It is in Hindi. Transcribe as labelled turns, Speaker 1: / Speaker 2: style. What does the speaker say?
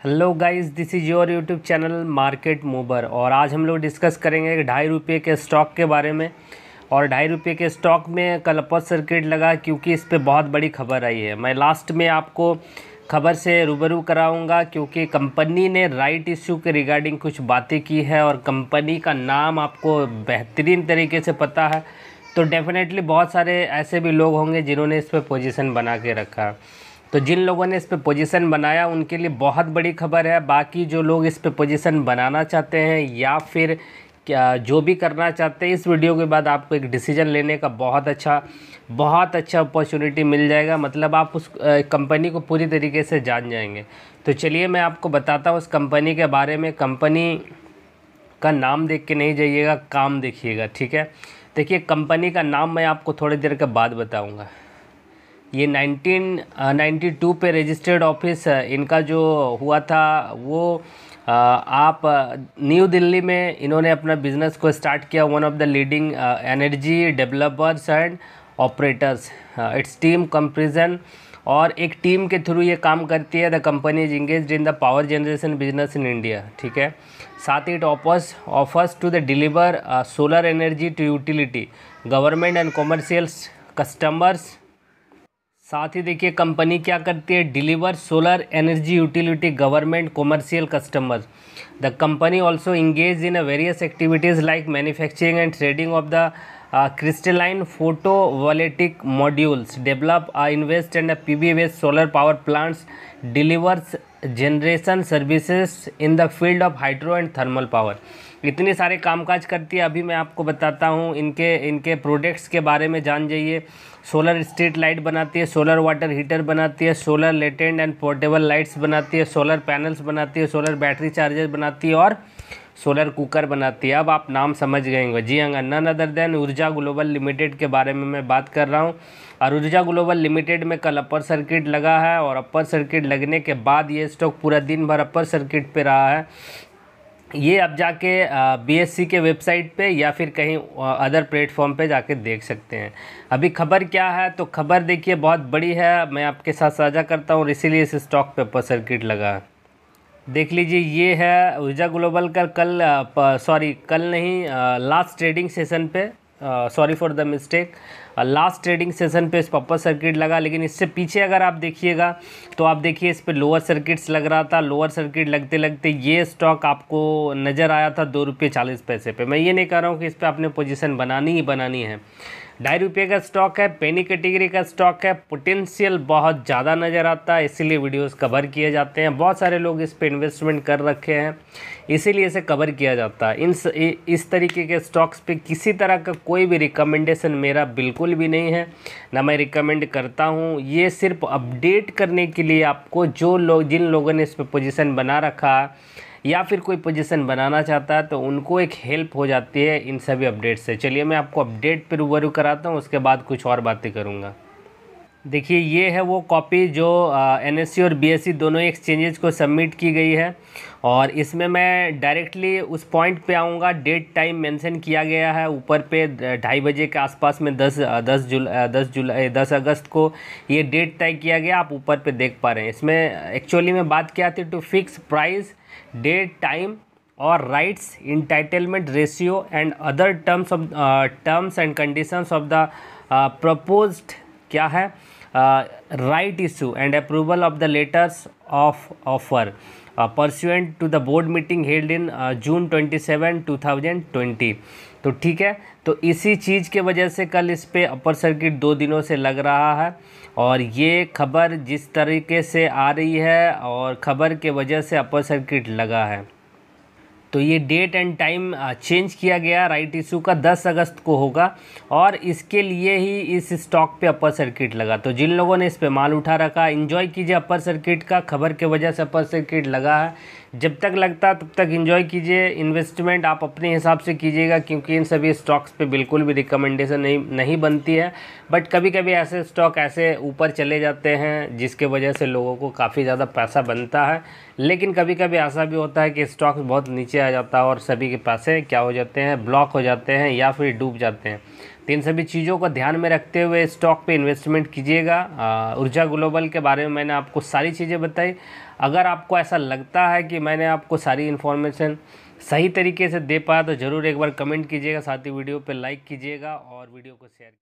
Speaker 1: Hello guys this is your YouTube channel market mover और आज हम लोग डिस्कस करेंगे ढाई रुपये के स्टॉक के बारे में। और ढाई रुपये के स्टॉक में कल अपर सर्किट लगा क्योंकि इस पर बहुत बड़ी खबर आई है। मैं लास्ट में आपको खबर से रूबरू कराऊँगा क्योंकि कंपनी ने राइट इशू के रिगार्डिंग कुछ बातें की है और कंपनी का नाम आपको बेहतरीन तरीके से पता है। तो डेफिनेटली बहुत सारे ऐसे भी लोग होंगे जिन्होंने इस पर पोजिशन बना के रखा। तो जिन लोगों ने इस पर पोजीशन बनाया, उनके लिए बहुत बड़ी खबर है। बाकी जो लोग इस पर पोजीशन बनाना चाहते हैं या फिर क्या, जो भी करना चाहते हैं, इस वीडियो के बाद आपको एक डिसीज़न लेने का बहुत अच्छा बहुत अच्छा अपॉर्चुनिटी मिल जाएगा। मतलब आप उस कंपनी को पूरी तरीके से जान जाएँगे। तो चलिए मैं आपको बताता हूँ उस कंपनी के बारे में। कंपनी का नाम देख के नहीं जाइएगा, काम देखिएगा, ठीक है? देखिए कंपनी का नाम मैं आपको थोड़ी देर के बाद बताऊँगा। ये 1992 पे रजिस्टर्ड ऑफ़िस इनका जो हुआ था, वो आप न्यू दिल्ली में इन्होंने अपना बिज़नेस को स्टार्ट किया one of the leading energy developers and operators it's team comparison और एक टीम के थ्रू ये काम करती है the company is engage in the power generation business in India ठीक है? साथ ही it offers offers to the deliver solar energy to utility government and commercials customers साथ ही देखिए, कंपनी क्या करती है? Deliver solar energy utility government commercial customers the company also engage in various activities like manufacturing and trading of the crystalline photovoltaic modules develop invest and P V west solar power plants delivers generation services in the field of hydro and thermal power इतने सारे कामकाज करती है, अभी मैं आपको बताता हूँ, इनके इनके प्रोडक्ट्स के बारे में जान जाइए। सोलर स्ट्रीट लाइट बनाती है सोलर वाटर हीटर बनाती है सोलर लेटेंड एंड पोर्टेबल लाइट्स बनाती है सोलर पैनल्स बनाती है सोलर बैटरी चार्जर बनाती है और सोलर कुकर बनाती है। अब आप नाम समझ गए होंगे। जी हाँ none other than Urja Global Limited के बारे में मैं बात कर रहा हूँ। और ऊर्जा ग्लोबल लिमिटेड में कल अपर सर्किट लगा है और अपर सर्किट लगने के बाद ये स्टॉक पूरा दिन भर अपर सर्किट पे रहा है। ये अब जाके बीएससी के वेबसाइट पे या फिर कहीं अदर प्लेटफॉर्म पे जाके देख सकते हैं। अभी खबर क्या है? तो खबर देखिए, बहुत बड़ी है। मैं आपके साथ साझा करता हूँ, इसीलिए इस स्टॉक पे अपर सर्किट लगा है। देख लीजिए, ये है ऊर्जा ग्लोबल का कल सॉरी, कल नहीं लास्ट ट्रेडिंग सेशन पे sorry for the mistake last trading session पे इस पप्पर सर्किट लगा, लेकिन इससे पीछे अगर आप देखिएगा तो आप देखिए इस पर लोअर सर्किट्स लग रहा था। लोअर सर्किट लगते लगते ये स्टॉक आपको नज़र आया था दो रुपये चालीस पैसे पे। मैं ये नहीं कह रहा हूँ कि इस पर आपने पोजिशन बनानी ही बनानी है। ढाई रुपये का स्टॉक है पेनी कैटेगरी का स्टॉक है पोटेंशियल बहुत ज़्यादा नज़र आता है, इसीलिए वीडियोस कवर किए जाते हैं। बहुत सारे लोग इस पर इन्वेस्टमेंट कर रखे हैं, इसीलिए इसे कवर किया जाता है। इन इस तरीके के स्टॉक्स पे किसी तरह का कोई भी रिकमेंडेशन मेरा बिल्कुल भी नहीं है। ना मैं रिकमेंड करता हूँ, ये सिर्फ़ अपडेट करने के लिए आपको जो लोग, जिन लोगों ने इस पर पोजिशन बना रखा या फिर कोई पोजीशन बनाना चाहता है तो उनको एक हेल्प हो जाती है इन सभी अपडेट से। चलिए मैं आपको अपडेट पर रूबरू कराता हूँ, उसके बाद कुछ और बातें करूँगा। देखिए, ये है वो कॉपी जो एन और बी दोनों एक्सचेंजेस को सबमिट की गई है। और इसमें मैं डायरेक्टली उस पॉइंट पे आऊँगा। डेट टाइम मेंशन किया गया है। ऊपर पे ढाई बजे के आसपास में दस दस जुलाई दस जुलाई दस अगस्त को ये डेट तय किया गया। आप ऊपर पे देख पा रहे हैं। इसमें एक्चुअली में बात क्या थी to fix price date time और rights entitlement ratio and other terms of terms and conditions of the proposed क्या है? Right issue and approval of the letters of offer pursuant to the board meeting held in June twenty seven two thousand twenty तो ठीक है तो इसी चीज़ के वजह से कल इस पर अपर सर्किट दो दिनों से लग रहा है और ये खबर जिस तरीके से आ रही है और ख़बर के वजह से अपर सर्किट लगा है। तो ये डेट एंड टाइम चेंज किया गया राइट इशू का 10 अगस्त को होगा और इसके लिए ही इस स्टॉक पे अपर सर्किट लगा। तो जिन लोगों ने इस पे माल उठा रखा इन्जॉय कीजिए अपर सर्किट का, खबर के वजह से अपर सर्किट लगा है। जब तक लगता तब तक इन्जॉय कीजिए। इन्वेस्टमेंट आप अपने हिसाब से कीजिएगा, क्योंकि इन सभी स्टॉक्स पे बिल्कुल भी रिकमेंडेशन नहीं नहीं बनती है। बट कभी कभी ऐसे स्टॉक ऐसे ऊपर चले जाते हैं, जिसके वजह से लोगों को काफ़ी ज़्यादा पैसा बनता है। लेकिन कभी कभी ऐसा भी होता है कि स्टॉक बहुत नीचे आ जाता है और सभी के पैसे क्या हो जाते हैं ब्लॉक हो जाते हैं या फिर डूब जाते हैं। तो इन सभी चीज़ों को ध्यान में रखते हुए स्टॉक पे इन्वेस्टमेंट कीजिएगा। ऊर्जा ग्लोबल के बारे में मैंने आपको सारी चीज़ें बताई। अगर आपको ऐसा लगता है कि मैंने आपको सारी इन्फॉर्मेशन सही तरीके से दे पाया तो ज़रूर एक बार कमेंट कीजिएगा, साथ ही वीडियो पर लाइक कीजिएगा और वीडियो को शेयर